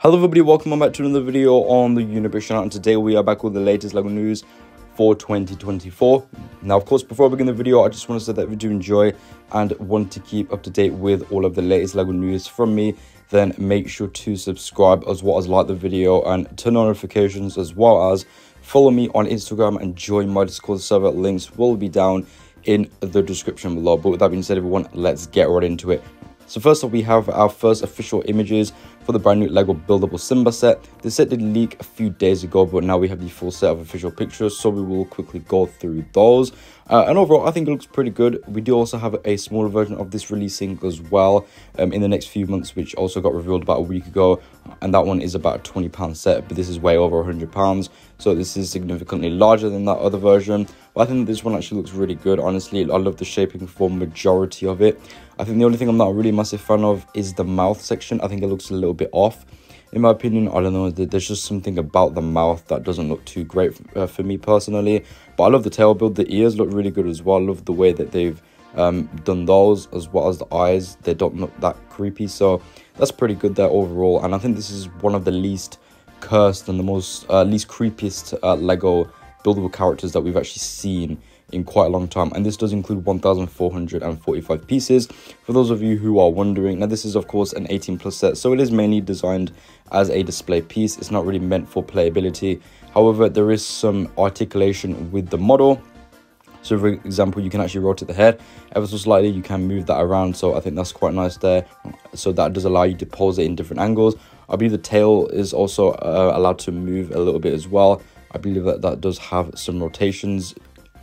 Hello everybody, welcome back to another video on the UniBricks channel and today we are back with the latest LEGO news for 2024. Now of course before I begin the video I just want to say that if you do enjoy and want to keep up to date with all of the latest LEGO news from me then make sure to subscribe as well as like the video and turn on notifications as well as follow me on Instagram and join my Discord server. Links will be down in the description below. But with that being said everyone, let's get right into it. So first up, we have our first official images for the brand new LEGO Buildable Simba set. The set did leak a few days ago, but now we have the full set of official pictures, so we will quickly go through those. Uh, and overall, I think it looks pretty good. We do also have a smaller version of this releasing as well um, in the next few months, which also got revealed about a week ago. And that one is about a £20 set, but this is way over £100. So this is significantly larger than that other version. But I think this one actually looks really good, honestly. I love the shaping for majority of it. I think the only thing I'm not really massive fan of is the mouth section. I think it looks a little bit off. In my opinion i don't know there's just something about the mouth that doesn't look too great uh, for me personally. But i love the tail build. The ears look really good as well. I love the way that they've um, done those as well as the eyes. They don't look that creepy. So that's pretty good there overall. And i think this is one of the least cursed and the most uh, least creepiest uh, lego buildable characters that we've actually seen in quite a long time. And this does include 1445 pieces. For those of you who are wondering now this is of course an 18 plus set so it is mainly designed as a display piece. It's not really meant for playability. However there is some articulation with the model. So for example you can actually rotate the head ever so slightly. You can move that around so i think that's quite nice there. So that does allow you to pose it in different angles. I believe the tail is also uh, allowed to move a little bit as well. I believe that that does have some rotations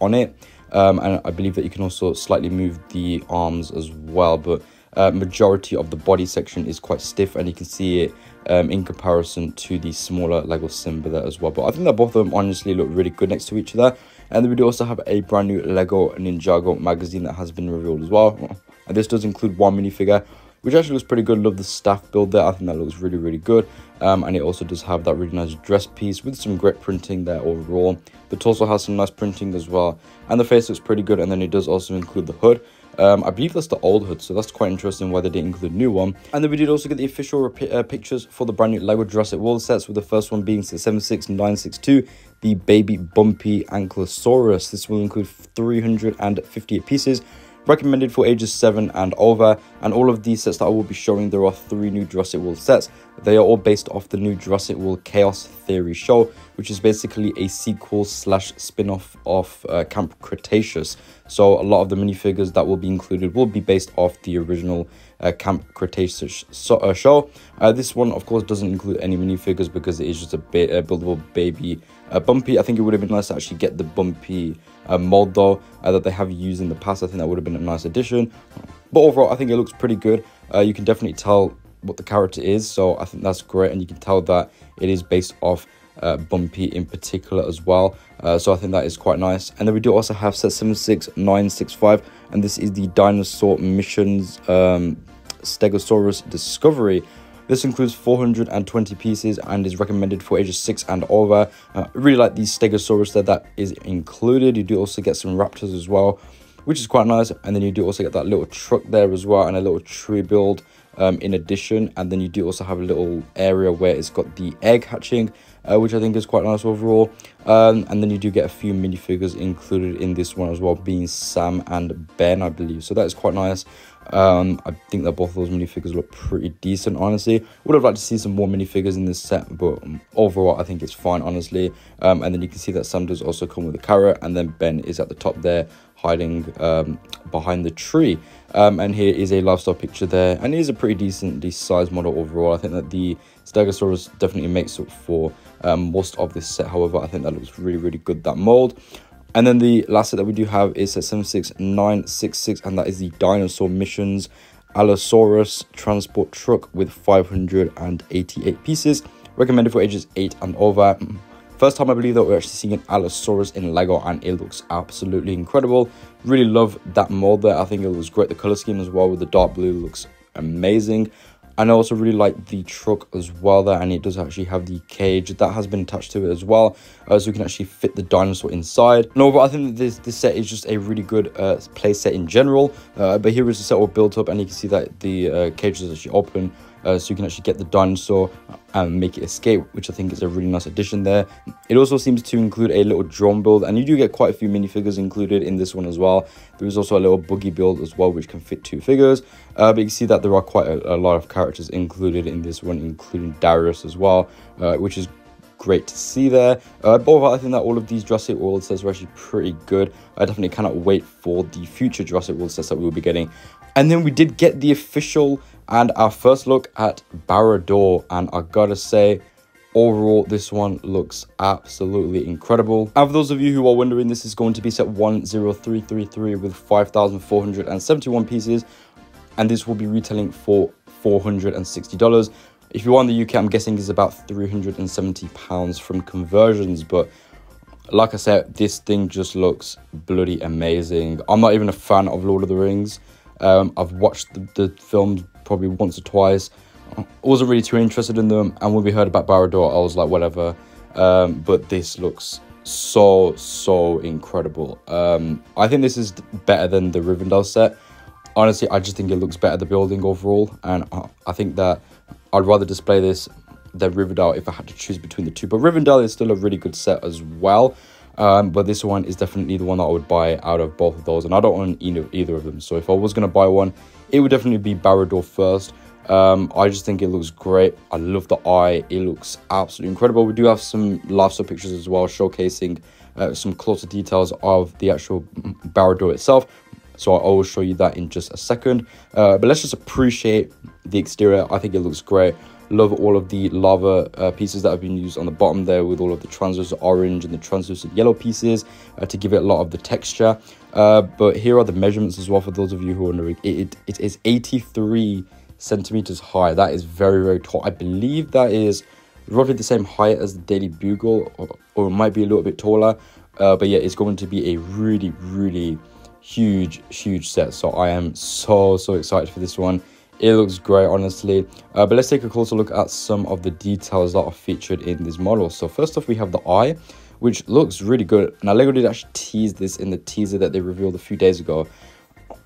on it. Um, and I believe that you can also slightly move the arms as well, but uh, majority of the body section is quite stiff and you can see it um, in comparison to the smaller Lego Simba there as well. But I think that both of them honestly look really good next to each other. And then we do also have a brand new Lego Ninjago magazine that has been revealed as well. And this does include one minifigure which actually looks pretty good. Love the staff build there. I think that looks really, really good. Um, and it also does have that really nice dress piece with some great printing there overall. The torso has some nice printing as well. And the face looks pretty good. And then it does also include the hood. Um, I believe that's the old hood, so that's quite interesting why they didn't include a new one. And then we did also get the official uh, pictures for the brand new LEGO Jurassic World sets, with the first one being 76962, the baby bumpy ankylosaurus. This will include 358 pieces, recommended for ages 7 and over and all of these sets that I will be showing there are three new Jurassic World sets they are all based off the new Jurassic World Chaos Theory show which is basically a sequel slash spin-off of uh, Camp Cretaceous so a lot of the minifigures that will be included will be based off the original uh, Camp Cretaceous so, uh, show. Uh, this one, of course, doesn't include any minifigures because it is just a, ba a buildable baby uh, Bumpy. I think it would have been nice to actually get the Bumpy uh, mold, though, uh, that they have used in the past. I think that would have been a nice addition. But overall, I think it looks pretty good. you can definitely tell what the character is, so I think that's great. And you can tell that it is based off uh, Bumpy in particular as well. Uh, so I think that is quite nice. And then we do also have set 76965, and this is the Dinosaur Missions um, Stegosaurus Discovery. This includes 420 pieces and is recommended for ages 6 and over. Uh, I really like these Stegosaurus there that is included. You do also get some raptors as well, which is quite nice. And then you do also get that little truck there as well and a little tree build um, in addition. And then you do also have a little area where it's got the egg hatching, uh, which I think is quite nice overall. Um, and then you do get a few minifigures included in this one as well, being Sam and Ben, I believe. So that is quite nice. Um, I think that both of those minifigures look pretty decent, honestly. Would have liked to see some more minifigures in this set, but overall, I think it's fine, honestly. Um, and then you can see that Sam does also come with a carrot, and then Ben is at the top there, hiding um, behind the tree. Um, and here is a lifestyle picture there, and it is a pretty decent, size model overall. I think that the Stegosaurus definitely makes up for um, most of this set. However, I think that looks really, really good, that mold. And then the last set that we do have is at 76966, and that is the Dinosaur Missions Allosaurus Transport Truck with 588 pieces, recommended for ages 8 and over. First time I believe that we're actually seeing an Allosaurus in LEGO, and it looks absolutely incredible. Really love that mold there. I think it was great. The color scheme as well with the dark blue looks amazing. And I also really like the truck as well there, and it does actually have the cage that has been attached to it as well, uh, so we can actually fit the dinosaur inside. No, but I think this this set is just a really good uh, play set in general. Uh, but here is the set all built up, and you can see that the uh, cage is actually open, uh, so you can actually get the dinosaur and make it escape, which I think is a really nice addition there. It also seems to include a little drone build, and you do get quite a few minifigures included in this one as well. There is also a little boogie build as well, which can fit two figures. Uh, but you can see that there are quite a, a, lot of characters included in this one, including Darius as well, uh, which is great to see there. Uh, but I think that all of these Jurassic World sets are actually pretty good. I definitely cannot wait for the future Jurassic World sets that we will be getting. And then we did get the official and our first look at Barad-dûr. And I gotta say, overall this one looks absolutely incredible and for those of you who are wondering this is going to be set 10333 with 5471 pieces and this will be retailing for $460 if you are in the UK, I'm guessing is about 370 pounds from conversions. But like I said, this thing just looks bloody amazing. I'm not even a fan of Lord of the Rings. Um, I've watched the, the films probably once or twice. I wasn't really too interested in them. And when we heard about Barad-dûr, I was like, whatever. Um, but this looks so, so incredible. Um, I think this is better than the Rivendell set. Honestly, I just think it looks better, the building overall. And I think that I'd rather display this than Rivendell if I had to choose between the two. But Rivendell is still a really good set as well. Um, but this one is definitely the one that I would buy out of both of those. And I don't own either, either of them. So if I was going to buy one, it would definitely be Barad-dûr first. Um, I just think it looks great. I love the eye. It looks absolutely incredible. We do have some lifestyle pictures as well, showcasing uh, some closer details of the actual Barad-dûr itself. So I will show you that in just a second. Uh, but let's just appreciate the exterior. I think it looks great. Love all of the lava uh, pieces that have been used on the bottom there with all of the translucent orange and the translucent yellow pieces uh, to give it a lot of the texture. Uh, but here are the measurements as well for those of you who are wondering. It, it, it is 83 centimeters high. That is very, very tall. I believe that is roughly the same height as the Daily Bugle or, or it might be a little bit taller. Uh, but yeah, it's going to be a really, really huge, huge set. So I am so, so excited for this one. It looks great, honestly. Uh, but let's take a closer look at some of the details that are featured in this model. So first off, we have the eye, which looks really good. Now, LEGO did actually tease this in the teaser that they revealed a few days ago.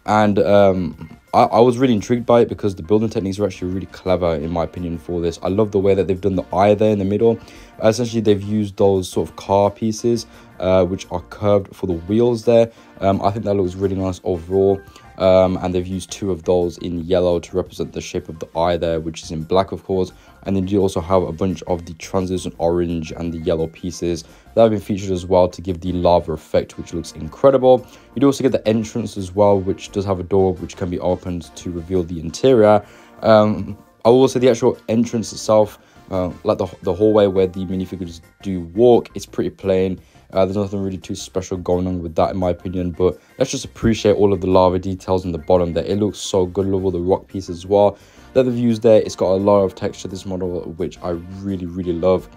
And um, I, I, was really intrigued by it because the building techniques are actually really clever, in my opinion, for this. I love the way that they've done the eye there in the middle. Essentially, they've used those sort of car pieces, uh, which are curved for the wheels there. Um, I think that looks really nice overall. Um, and they've used two of those in yellow to represent the shape of the eye there, which is in black, of course. And then you also have a bunch of the translucent orange and the yellow pieces that have been featured as well to give the lava effect, which looks incredible. You do also get the entrance as well, which does have a door which can be opened to reveal the interior. Um, I will say the actual entrance itself, uh, like the, the hallway where the minifigures do walk, it's pretty plain. Uh, there's nothing really too special going on with that in my opinion, but let's just appreciate all of the lava details in the bottom there. It looks so good. Love all the rock pieces as well they've used there. It's got a lot of texture, this model, which I really, really love.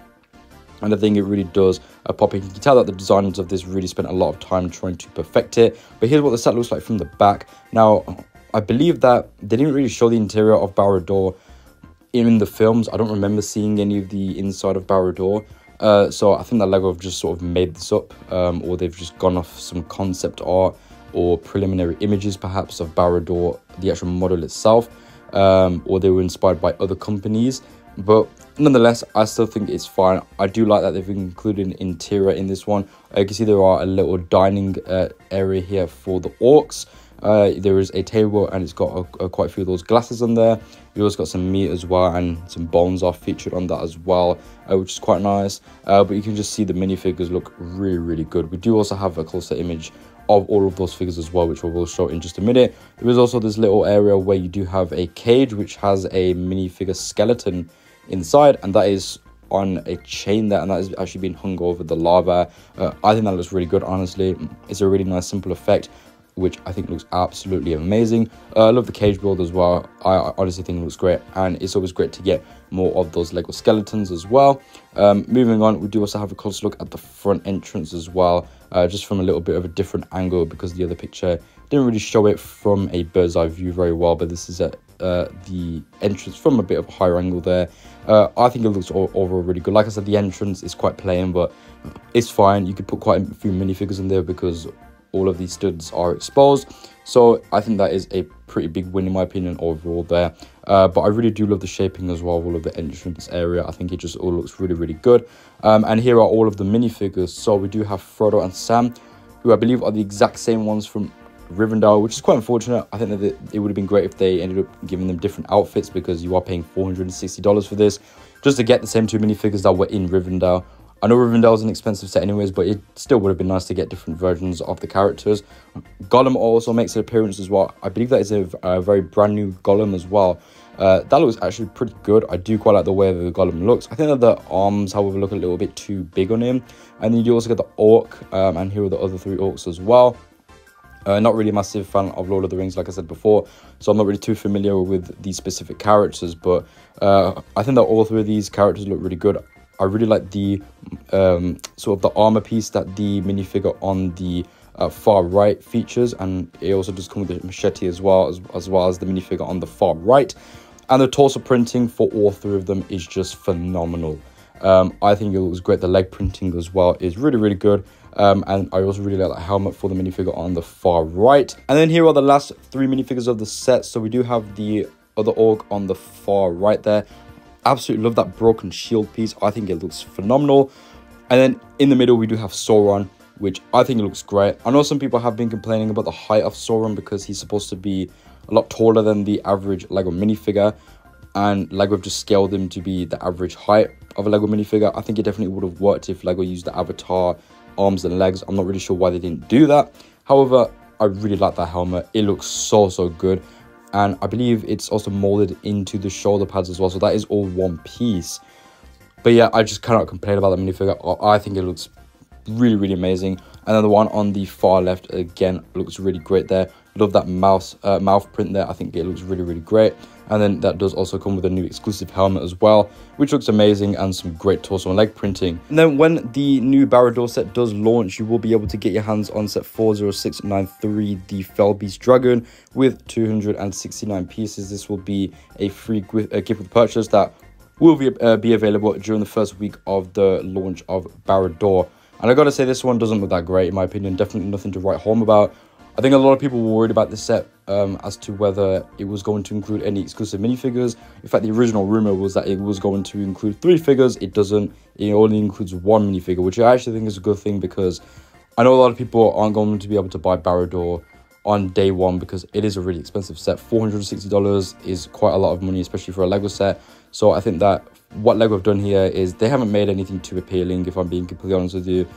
And I think it really does uh, pop in. You can tell that the designers of this really spent a lot of time trying to perfect it. But here's what the set looks like from the back. Now, I believe that they didn't really show the interior of Barad-dûr in the films. I don't remember seeing any of the inside of Barad-dûr. Uh, so I think that LEGO have just sort of made this up, um, or they've just gone off some concept art or preliminary images, perhaps, of Barad-dûr, the actual model itself, um, or they were inspired by other companies. But nonetheless, I still think it's fine. I do like that they've included an interior in this one. You can see there are a little dining uh, area here for the orcs. Uh, there is a table and it's got a, a, quite a few of those glasses on there. You also got some meat as well and some bones are featured on that as well, uh, which is quite nice. Uh, but you can just see the minifigures look really, really good. We do also have a closer image of all of those figures as well, which we will show in just a minute. There is also this little area where you do have a cage, which has a minifigure skeleton inside, and that is on a chain there and that is actually being hung over the lava uh, i think that looks really good honestly it's a really nice simple effect which I think looks absolutely amazing. Uh, I love the cage build as well. I, I, honestly think it looks great, and it's always great to get more of those Lego skeletons as well. Um, moving on, we do also have a close look at the front entrance as well, uh, just from a little bit of a different angle because the other picture didn't really show it from a bird's eye view very well, but this is uh, the entrance from a bit of a higher angle there. Uh, I think it looks overall really good. Like I said, the entrance is quite plain, but it's fine. You could put quite a few minifigures in there because all of these studs are exposed. So I think that is a pretty big win in my opinion overall there. Uh, but I really do love the shaping as well of all of the entrance area. I think it just all looks really, really good. Um, and here are all of the minifigures. So we do have Frodo and Sam, who I believe are the exact same ones from Rivendell, which is quite unfortunate. I think that it would have been great if they ended up giving them different outfits because you are paying $460 for this just to get the same two minifigures that were in Rivendell. I know Rivendell is an expensive set anyways, but it still would have been nice to get different versions of the characters. Gollum also makes an appearance as well. I believe that is a, a very brand new Gollum as well. Uh, that looks actually pretty good. I do quite like the way the Gollum looks. I think that the arms, however, look a little bit too big on him. And then you also get the Orc, um, and here are the other three Orcs as well. Uh, not really a massive fan of Lord of the Rings, like I said before, so I'm not really too familiar with these specific characters, but uh, I think that all three of these characters look really good. I really like the um, sort of the armor piece that the minifigure on the uh, far right features, and it also does come with a machete as well, as, as well as the minifigure on the far right. And the torso printing for all three of them is just phenomenal. Um, I think it looks great. The leg printing as well is really, really good. Um, and I also really like the helmet for the minifigure on the far right. And then here are the last three minifigures of the set. So we do have the other orc on the far right there. Absolutely love that broken shield piece. I think it looks phenomenal. And then in the middle, we do have Sauron, which I think looks great. I know some people have been complaining about the height of Sauron because he's supposed to be a lot taller than the average LEGO minifigure. And LEGO have just scaled him to be the average height of a LEGO minifigure. I think it definitely would have worked if LEGO used the avatar arms and legs. I'm not really sure why they didn't do that. However, I really like that helmet. It looks so, so good. And I believe it's also molded into the shoulder pads as well. So that is all one piece. But yeah, I just cannot complain about the minifigure. I think it looks really, really amazing. And then the one on the far left, again, looks really great there. Love that mouse uh, mouth print there. I think it looks really, really great. And then that does also come with a new exclusive helmet as well, which looks amazing and some great torso and leg printing. And then when the new Barad-dûr set does launch, you will be able to get your hands on set 40693, the Felbeast Dragon, with 269 pieces. This will be a free uh, gift with purchase that will be, uh, be available during the first week of the launch of Barad-dûr. And I gotta say, this one doesn't look that great in my opinion. Definitely nothing to write home about. I think a lot of people were worried about this set um, as to whether it was going to include any exclusive minifigures. In fact, the original rumor was that it was going to include three figures. It doesn't. It only includes one minifigure, which I actually think is a good thing because I know a lot of people aren't going to be able to buy Barad-dûr on day one because it is a really expensive set. $460 is quite a lot of money, especially for a Lego set. So I think that what Lego have done here is they haven't made anything too appealing, if I'm being completely honest with you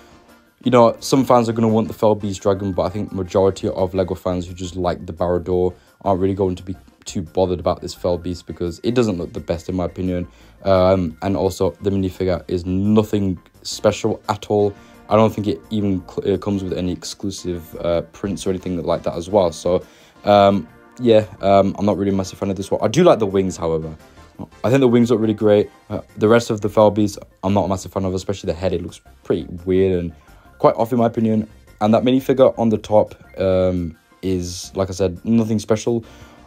you know, some fans are going to want the Fell Beast Dragon, but I think majority of LEGO fans who just like the Barad-dûr aren't really going to be too bothered about this Fell Beast because it doesn't look the best in my opinion. Um, and also, the minifigure is nothing special at all. I don't think it even uh, comes with any exclusive uh, prints or anything like that as well. So, um, yeah, um, I'm not really a massive fan of this one. I do like the wings, however. I think the wings look really great. Uh, the rest of the Felbeast, I'm not a massive fan of, especially the head. It looks pretty weird and quite off in my opinion. And that minifigure on the top um, is, like I said, nothing special.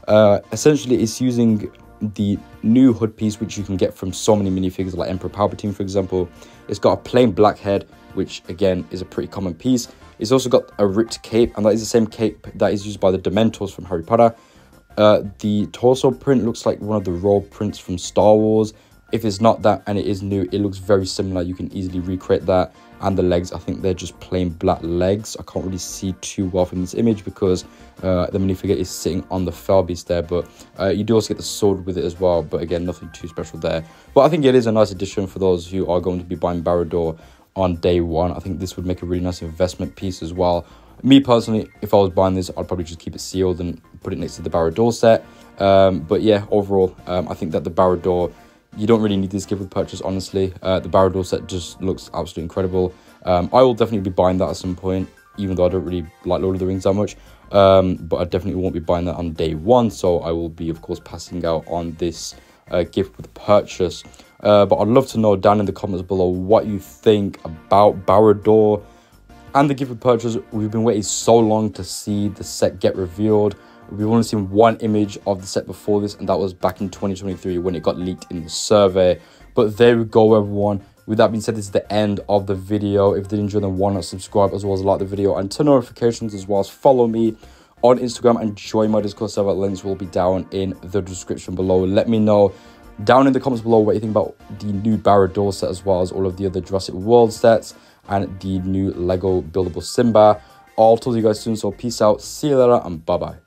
Uh, essentially, it's using the new hood piece, which you can get from so many minifigures, like Emperor Palpatine, for example. It's got a plain black head, which again is a pretty common piece. It's also got a ripped cape, and that is the same cape that is used by the Dementors from Harry Potter. Uh, the torso print looks like one of the raw prints from Star Wars. If it's not that and it is new, it looks very similar. You can easily recreate that and the legs. I think they're just plain black legs. I can't really see too well from this image because uh, the minifigure is sitting on the Felbeast there but uh, you do also get the sword with it as well but again nothing too special there. But i think it is a nice addition for those who are going to be buying Barad-dûr on day one. I think this would make a really nice investment piece as well. Me personally if i was buying this i'd probably just keep it sealed and put it next to the Barad-dûr set. Um, but yeah overall um, i think that the Barad-dûr you don't really need this gift with purchase, honestly. Uh, the Barad-dûr set just looks absolutely incredible. Um, I will definitely be buying that at some point, even though I don't really like Lord of the Rings that much. Um, but I definitely won't be buying that on day one, so I will be, of course, passing out on this uh, gift with purchase. Uh, but I'd love to know down in the comments below what you think about Barad-dûr and the gift with purchase. We've been waiting so long to see the set get revealed. We've only seen one image of the set before this, and that was back in 2023 when it got leaked in the survey. But there we go, everyone. with that being said, this is the end of the video. If you did enjoy, then why not subscribe as well as like the video and turn notifications as well as follow me on Instagram and join my Discord server. Links will be down in the description below. Let me know down in the comments below what you think about the new Barad-dûr set as well as all of the other Jurassic World sets and the new Lego buildable Simba. I'll talk to you guys soon, so peace out, see you later, and bye-bye.